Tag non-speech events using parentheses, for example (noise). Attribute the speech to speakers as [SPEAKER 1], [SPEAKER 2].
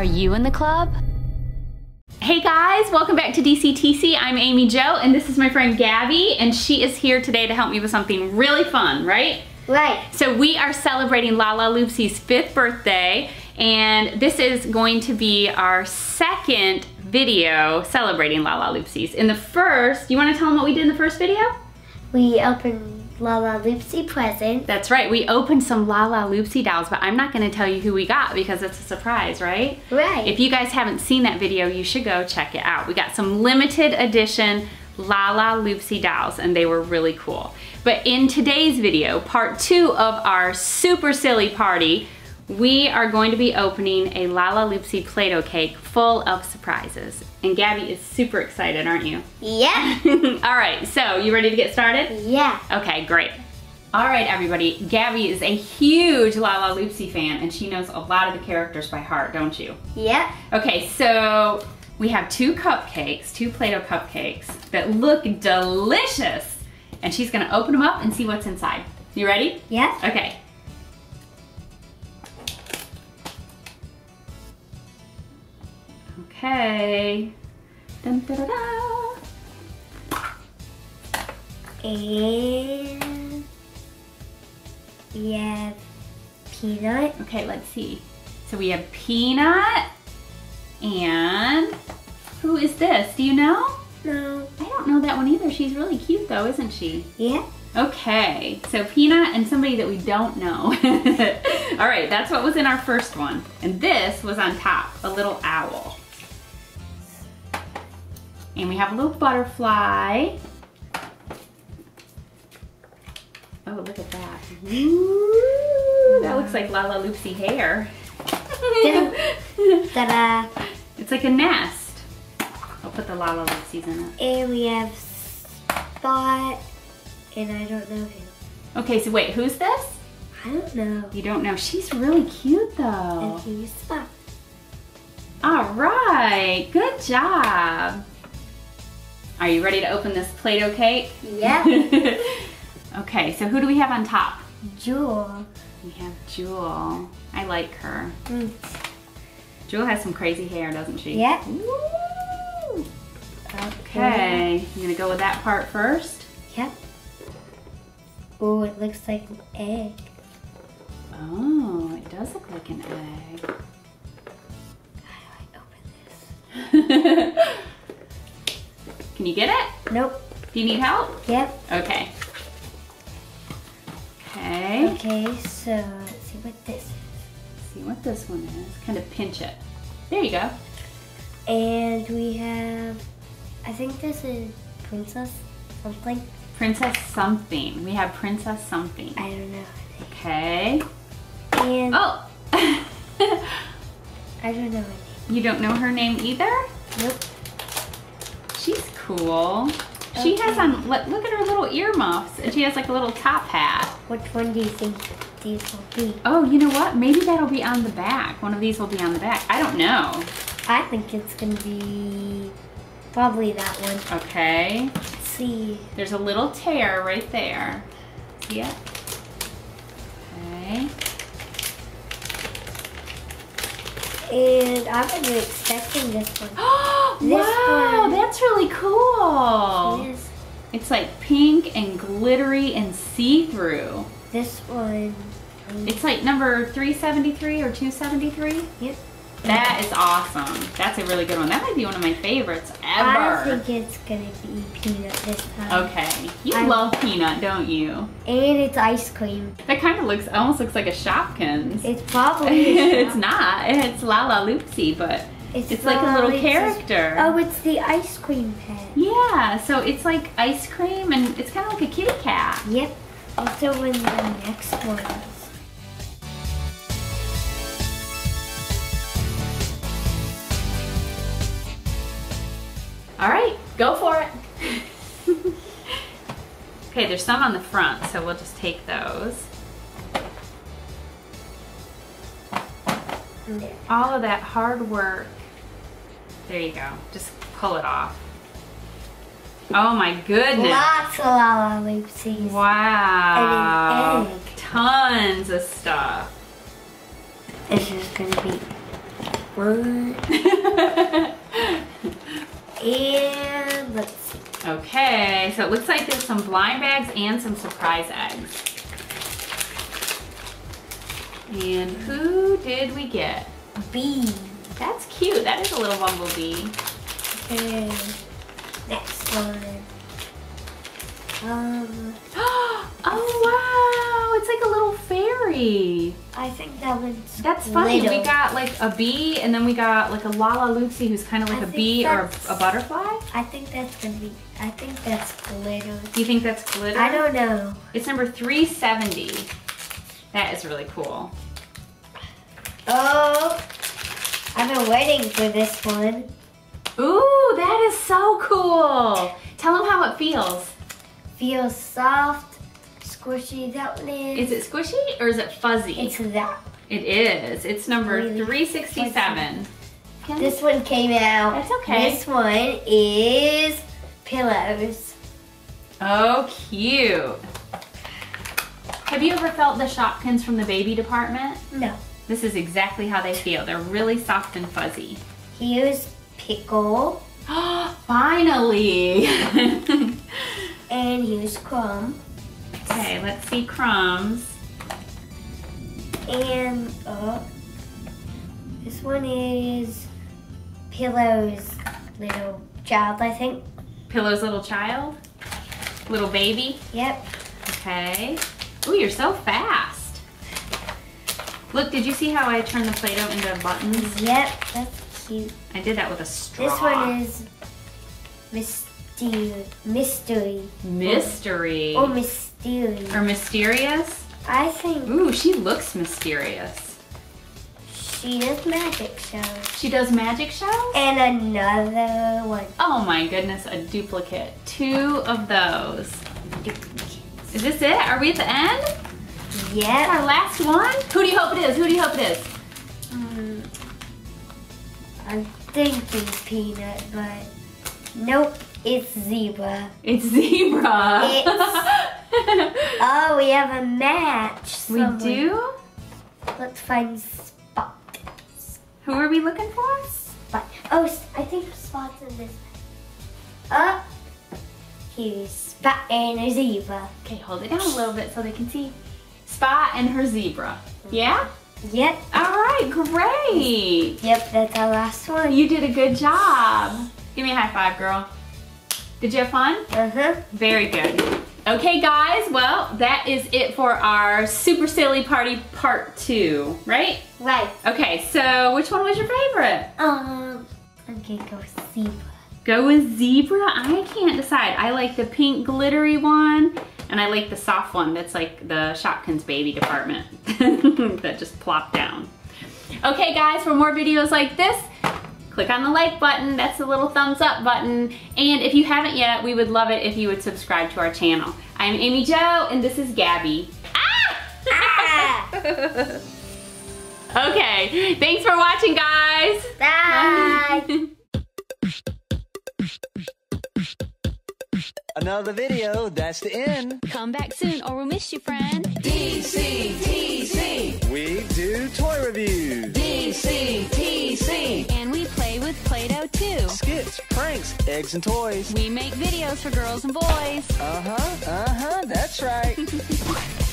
[SPEAKER 1] Are you in the club?
[SPEAKER 2] Hey guys, welcome back to DCTC. I'm Amy Jo and this is my friend Gabby and she is here today to help me with something really fun, right?
[SPEAKER 3] Right.
[SPEAKER 2] So we are celebrating Lala Loopsy's fifth birthday and this is going to be our second video celebrating Lala Loopsy's. In the first, you want to tell them what we did in the first video?
[SPEAKER 3] We opened Lala Loopsy present.
[SPEAKER 2] That's right, we opened some Lala Loopsy dolls, but I'm not going to tell you who we got because it's a surprise, right?
[SPEAKER 3] Right.
[SPEAKER 2] If you guys haven't seen that video, you should go check it out. We got some limited edition Lala Loopsy dolls and they were really cool. But in today's video, part two of our super silly party, we are going to be opening a Lala Loopsy Play-Doh cake full of surprises. And Gabby is super excited, aren't you?
[SPEAKER 3] Yeah. (laughs)
[SPEAKER 2] All right, so you ready to get started?
[SPEAKER 3] yeah.
[SPEAKER 2] Okay, great. All right, everybody. Gabby is a huge Lala Loopsy fan, and she knows a lot of the characters by heart, don't you?
[SPEAKER 3] Yeah.
[SPEAKER 2] Okay, so we have two cupcakes, two Play-Doh cupcakes that look delicious. And she's gonna open them up and see what's inside. You ready?
[SPEAKER 3] Yeah.
[SPEAKER 2] Okay. Okay. Dun, da, da, da.
[SPEAKER 3] And we have peanut.
[SPEAKER 2] Okay, let's see. So we have Peanut and who is this? Do you know?
[SPEAKER 3] No.
[SPEAKER 2] I don't know that one either. She's really cute though, isn't she?
[SPEAKER 3] Yeah.
[SPEAKER 2] Okay, so Peanut and somebody that we don't know. (laughs) All right, that's what was in our first one. And this was on top, a little owl. And we have a little butterfly. Oh, look at that. Ooh, that looks like Lala Loopsy hair. (laughs)
[SPEAKER 3] Ta-da. (laughs)
[SPEAKER 2] it's like a nest. I'll put the Lala Loopsies in it.
[SPEAKER 3] And we have Spot. And I don't know him.
[SPEAKER 2] Okay, so wait, who's this?
[SPEAKER 3] I don't know.
[SPEAKER 2] You don't know. She's really cute though.
[SPEAKER 3] And Spot.
[SPEAKER 2] All right, good job. Are you ready to open this Play-Doh cake?
[SPEAKER 3] Yeah. (laughs)
[SPEAKER 2] okay, so who do we have on top?
[SPEAKER 3] Jewel.
[SPEAKER 2] We have Jewel. I like her.
[SPEAKER 3] Mm.
[SPEAKER 2] Jewel has some crazy hair, doesn't she?
[SPEAKER 3] Yeah.
[SPEAKER 2] Woo! Okay, I'm gonna go with that part first.
[SPEAKER 3] Yep. Oh, it looks like an egg.
[SPEAKER 2] Oh, it does look like an egg.
[SPEAKER 3] How do I open this? (laughs)
[SPEAKER 2] Can you get it?
[SPEAKER 3] Nope.
[SPEAKER 2] Do you need help?
[SPEAKER 3] Yep.
[SPEAKER 2] Okay. Okay.
[SPEAKER 3] Okay, so let's see what this is.
[SPEAKER 2] see what this one is. Kind of pinch it. There you go.
[SPEAKER 3] And we have, I think this is Princess something.
[SPEAKER 2] Princess something. We have Princess something.
[SPEAKER 3] I don't know.
[SPEAKER 2] Okay.
[SPEAKER 3] And
[SPEAKER 2] Oh! (laughs)
[SPEAKER 3] I don't know her
[SPEAKER 2] you don't know her name either?
[SPEAKER 3] Nope.
[SPEAKER 2] Cool. She has on, look, look at her little earmuffs. And she has like a little top hat.
[SPEAKER 3] Which one do you think these will be?
[SPEAKER 2] Oh, you know what? Maybe that'll be on the back. One of these will be on the back. I don't know.
[SPEAKER 3] I think it's gonna be probably that one.
[SPEAKER 2] Okay.
[SPEAKER 3] Let's see.
[SPEAKER 2] There's a little tear right there. See it? Okay.
[SPEAKER 3] And I wasn't expecting this one. (gasps) This
[SPEAKER 2] wow,
[SPEAKER 3] one.
[SPEAKER 2] that's really cool.
[SPEAKER 3] This,
[SPEAKER 2] It's like pink and glittery and see-through.
[SPEAKER 3] this one.
[SPEAKER 2] It's like number 373 or 273.
[SPEAKER 3] Yep.
[SPEAKER 2] That is awesome. That's a really good one. That might be one of my favorites ever.
[SPEAKER 3] I think it's gonna be peanut this time.
[SPEAKER 2] Okay. You
[SPEAKER 3] I-
[SPEAKER 2] love peanut, don't you?
[SPEAKER 3] And it's ice cream.
[SPEAKER 2] That kind of looks, almost looks like a Shopkins.
[SPEAKER 3] It's probably. (laughs)
[SPEAKER 2] it's not. It's Lala Loopsy, but it's like a little
[SPEAKER 3] it's
[SPEAKER 2] character.
[SPEAKER 3] oh, it's the ice cream pen.
[SPEAKER 2] Yeah, so it's like ice cream and it's kind of like a kitty cat.
[SPEAKER 3] Yep. Also in the next ones.
[SPEAKER 2] All right, go for it. (laughs) okay, there's some on the front, so we'll just take those. All of that hard work. There you go. Just pull it off. Oh my goodness.
[SPEAKER 3] Lots of Lala Loopsies.
[SPEAKER 2] Wow.
[SPEAKER 3] And an egg.
[SPEAKER 2] Tons of stuff.
[SPEAKER 3] This is gonna be (laughs) one. And let's see.
[SPEAKER 2] okay, so it looks like there's some blind bags and some surprise eggs. And who did we get?
[SPEAKER 3] Bee.
[SPEAKER 2] That's cute. That is a little bumblebee.
[SPEAKER 3] Okay. Next one. Um, (gasps)
[SPEAKER 2] oh wow! It's like a little fairy.
[SPEAKER 3] I think that one's
[SPEAKER 2] That's funny.
[SPEAKER 3] little.
[SPEAKER 2] We got like a bee, and then we got like a Lala Loopsy, who's kind of like
[SPEAKER 3] I
[SPEAKER 2] a bee or a, a butterfly.
[SPEAKER 3] I think that's gonna be. I think that's glitter.
[SPEAKER 2] Do you think that's glitter?
[SPEAKER 3] I don't know.
[SPEAKER 2] It's number 370. That is really cool.
[SPEAKER 3] Oh, I've been waiting for this one.
[SPEAKER 2] Ooh, that is so cool. Tell them how it feels.
[SPEAKER 3] Feels soft, squishy. That one is.
[SPEAKER 2] Is it squishy or is it fuzzy?
[SPEAKER 3] It's that.
[SPEAKER 2] it is. It's number
[SPEAKER 3] Really
[SPEAKER 2] 367. Can-
[SPEAKER 3] This one came out.
[SPEAKER 2] That's okay.
[SPEAKER 3] This one is pillows.
[SPEAKER 2] Oh, cute. Have you ever felt the Shopkins from the baby department?
[SPEAKER 3] No.
[SPEAKER 2] This is exactly how they feel. They're really soft and fuzzy.
[SPEAKER 3] Here's pickle, (gasps)
[SPEAKER 2] Finally! (laughs)
[SPEAKER 3] and here's crumb,
[SPEAKER 2] okay, let's see crumbs.
[SPEAKER 3] and uh, this one is pillows. Little child, I think.
[SPEAKER 2] Pillow's little child? Little baby?
[SPEAKER 3] Yep.
[SPEAKER 2] Okay. Ooh, you're so fast. Look, did you see how I turned the Play-Doh into buttons?
[SPEAKER 3] Yep. That's cute.
[SPEAKER 2] I did that with a straw.
[SPEAKER 3] This one is mystery. Mystery.
[SPEAKER 2] Mystery.
[SPEAKER 3] Oh, mystery.
[SPEAKER 2] Or mysterious?
[SPEAKER 3] I think
[SPEAKER 2] Ooh, she looks mysterious.
[SPEAKER 3] she does magic shows.
[SPEAKER 2] She does magic shows?
[SPEAKER 3] And another one.
[SPEAKER 2] Oh my goodness, a duplicate. Two of those. Is this it? Are we at the end?
[SPEAKER 3] Yep.
[SPEAKER 2] Our last one? Who do you hope it is? Who do you hope it is?
[SPEAKER 3] Mm, I'm thinking peanut, but nope, it's zebra.
[SPEAKER 2] It's zebra. (laughs)
[SPEAKER 3] Oh, we have a match.
[SPEAKER 2] we do?
[SPEAKER 3] Let's find Spot.
[SPEAKER 2] Who are we looking for?
[SPEAKER 3] Spot. Oh, I think Spot's in this. Up. Here's Spot and a zebra.
[SPEAKER 2] Okay, hold it down a little bit so they can see. Spot and her zebra. Yeah?
[SPEAKER 3] Yep.
[SPEAKER 2] All right, great.
[SPEAKER 3] Yep, that's our last one.
[SPEAKER 2] You did a good job. Give me a high five, girl. Did you have fun?
[SPEAKER 3] Uh-huh.
[SPEAKER 2] Very good. Okay, guys, well, that is it for our Super Silly Party Part 2, right?
[SPEAKER 3] Right.
[SPEAKER 2] Okay, so which one was your favorite?
[SPEAKER 3] Um, I'm gonna go zebra.
[SPEAKER 2] Go with zebra? I can't decide. I like the pink glittery one, and I like the soft one that's like the Shopkins baby department (laughs) that just plopped down. Okay, guys, for more videos like this, click on the like button. That's the little thumbs up button. And if you haven't yet, we would love it if you would subscribe to our channel. I'm Amy Jo, and this is Gabby. Ah!
[SPEAKER 3] Ah! (laughs)
[SPEAKER 2] okay, thanks for watching, guys.
[SPEAKER 3] Bye. (laughs)
[SPEAKER 1] Another video, that's the end.
[SPEAKER 4] Come back soon or we'll miss you, friend.
[SPEAKER 1] We do toy reviews,
[SPEAKER 4] And we
[SPEAKER 1] eggs, and toys.
[SPEAKER 4] We make videos for girls and boys.
[SPEAKER 1] Uh huh, uh huh, that's right. (laughs)